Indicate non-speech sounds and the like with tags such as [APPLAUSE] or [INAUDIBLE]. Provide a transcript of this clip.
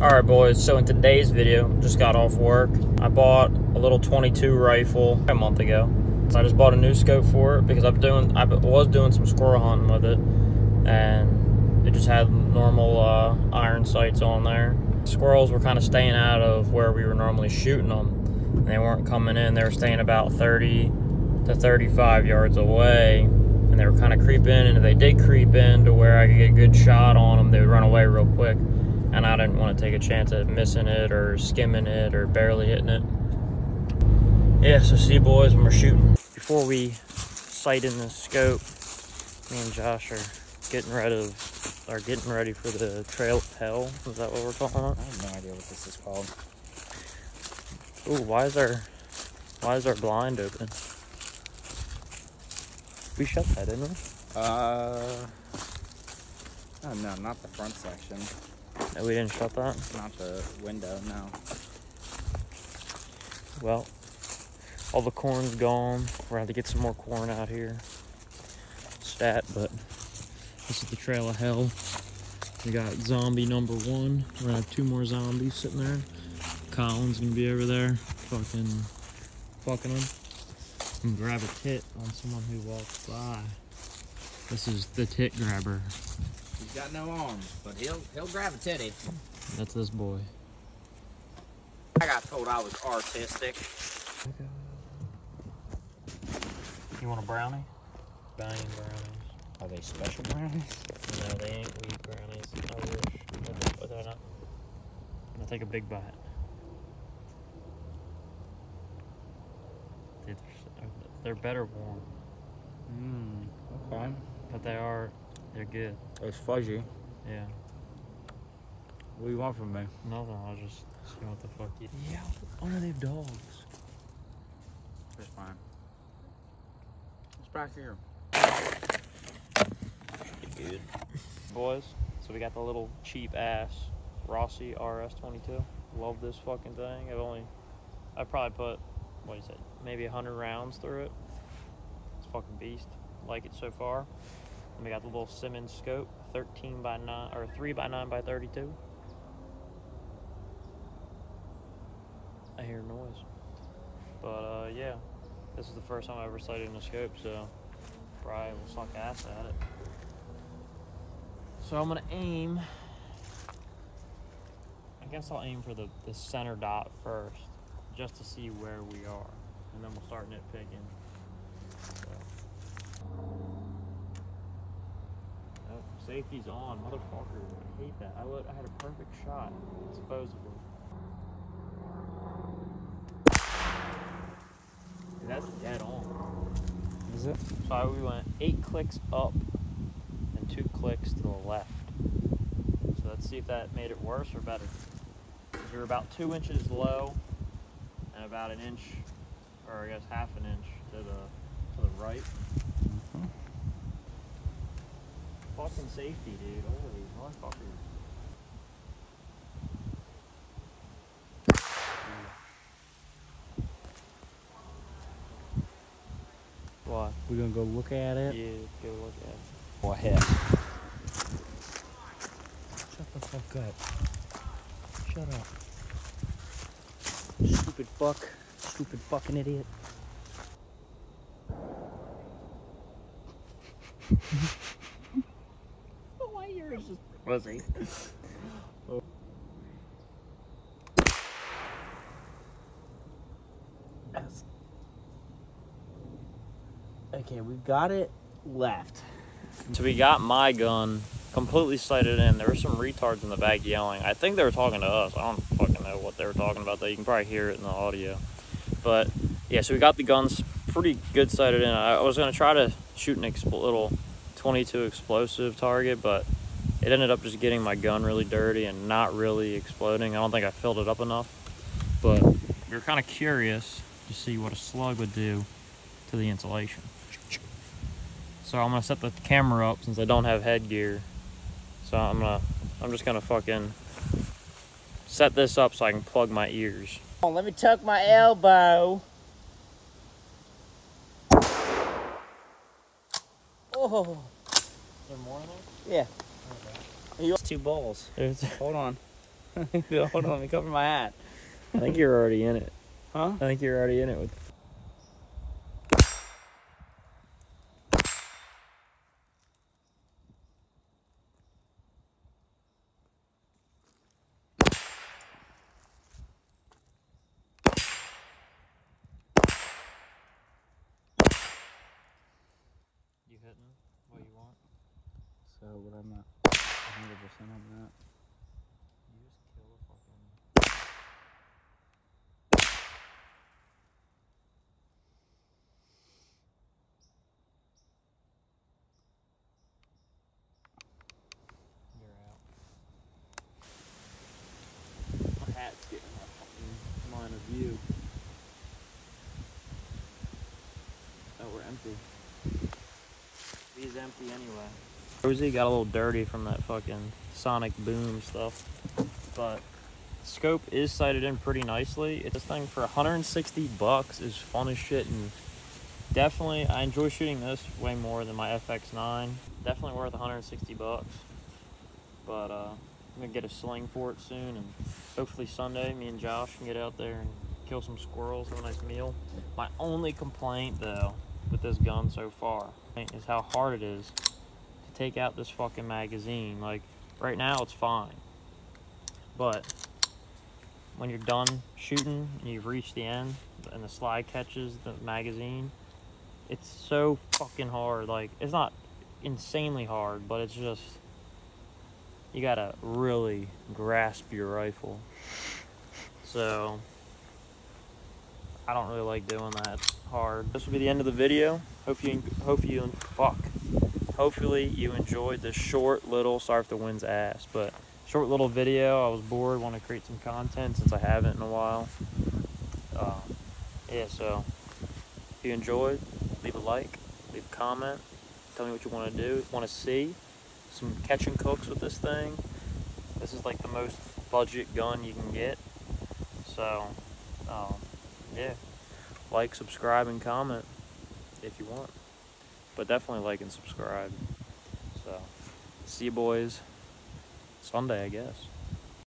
Alright boys, so in today's video, just got off work. I bought a little 22 rifle a month ago. So I just bought a new scope for it because I'm doing, I was doing some squirrel hunting with it. And it just had normal uh, iron sights on there. Squirrels were kind of staying out of where we were normally shooting them. And they weren't coming in, they were staying about 30 to 35 yards away. And they were kind of creeping in, and if they did creep in to where I could get a good shot on them, they would run away real quick and I didn't want to take a chance at missing it or skimming it or barely hitting it. Yeah, so see boys when we're shooting. Before we sight in the scope, me and Josh are getting ready of are getting ready for the Trail of Hell. Is that what we're calling it? I have no idea what this is called. Ooh, why is our why is our blind open? We shut that, didn't we? Uh, oh no, not the front section. No, we didn't shut that. Not the window, no. Well, all the corn's gone. We're gonna have to get some more corn out here. Stat, but this is the trail of hell. We got zombie number one. We're gonna have two more zombies sitting there. Colin's gonna be over there, fucking, fucking them. And grab a tit on someone who walks by. This is the tit grabber. He's got no arms, but he'll he'll grab a titty. That's this boy. I got told I was artistic. You want a brownie? Banging brownies. Are they special brownies? No, they ain't wheat brownies. I wish. But they're not. I'm gonna take a big bite. Dude, they're, s- they're better warm, Mmm, okay. but they are. They're good. It's fuzzy. Yeah. What do you want from me? Nothing. I was just seeing what the fuck you. Yeah. Oh no, they have dogs. It's fine. It's back here. Good. Boys, so we got the little cheap ass Rossi RS22. Love this fucking thing. I've only, I probably put, what is it, maybe 100 rounds through it. It's a fucking beast. Like it so far. And we got the little Simmons scope, 13 by 9, or 3 by 9 by 32. I hear noise. But uh, yeah, this is the first time I ever sighted in a scope, so probably will suck ass at it. So I'm gonna aim. I guess I'll aim for the, the center dot first, just to see where we are, and then we'll start nitpicking. So. Safety's on, motherfucker! I hate that. I, I had a perfect shot, supposedly. Dude, that's dead on. Is it? So I, we went eight clicks up and two clicks to the left. So let's see if that made it worse or better. 'Cause You're about two inches low and about an inch, or I guess half an inch to the to the right. Fucking safety, dude. Holy motherfucker. What? We're gonna go look at it? Yeah, go look at it. Go ahead. Shut the fuck up. Shut up. Stupid fuck. Stupid fucking idiot. [LAUGHS] My ears is. Okay, we've got it left. So we got my gun completely sighted in. There were some retards in the back yelling. I think they were talking to us. I don't fucking know what they were talking about though. You can probably hear it in the audio. But yeah, so we got the guns pretty good sighted in. I I was gonna try to shoot an expl- little 22 explosive target, but it ended up just getting my gun really dirty and not really exploding. I don't think I filled it up enough. But we were kind of curious to see what a slug would do to the insulation. So I'm gonna set the camera up since I don't have headgear. So I'm gonna, I'm just gonna fucking set this up so I can plug my ears. Oh, let me tuck my elbow. Oh, Is there more in there? yeah. You two balls. There's, Hold on. [LAUGHS] Hold on, let me cover my hat. I think you're already in it. Huh? I think you're already in it with. You hitting what you want? So, but I'm not 100% on that. You just kill a fucking. You're out. My hat's getting my fucking line of view. Oh, we're empty. He's empty anyway. Rossi got a little dirty from that fucking sonic boom stuff, but scope is sighted in pretty nicely. This thing for 160 bucks is fun as shit, and definitely I enjoy shooting this way more than my FX9. Definitely worth 160 bucks. But uh, I'm gonna get a sling for it soon, and hopefully Sunday, me and Josh can get out there and kill some squirrels, have a nice meal. My only complaint though with this gun so far is how hard it is take out this fucking magazine. Like right now it's fine. But when you're done shooting and you've reached the end and the slide catches the magazine, it's so fucking hard. Like it's not insanely hard, but it's just you gotta really grasp your rifle. So I don't really like doing that hard. This will be the end of the video. Hope you hope you fuck. Hopefully you enjoyed this short little sorry if the wind's ass, but short little video. I was bored, want to create some content since I haven't in a while. Uh, yeah, so if you enjoyed, leave a like, leave a comment, tell me what you want to do, want to see some catch and cooks with this thing. This is like the most budget gun you can get. So, um, yeah, like, subscribe, and comment if you want. But definitely like and subscribe. So, see you boys Sunday, I guess.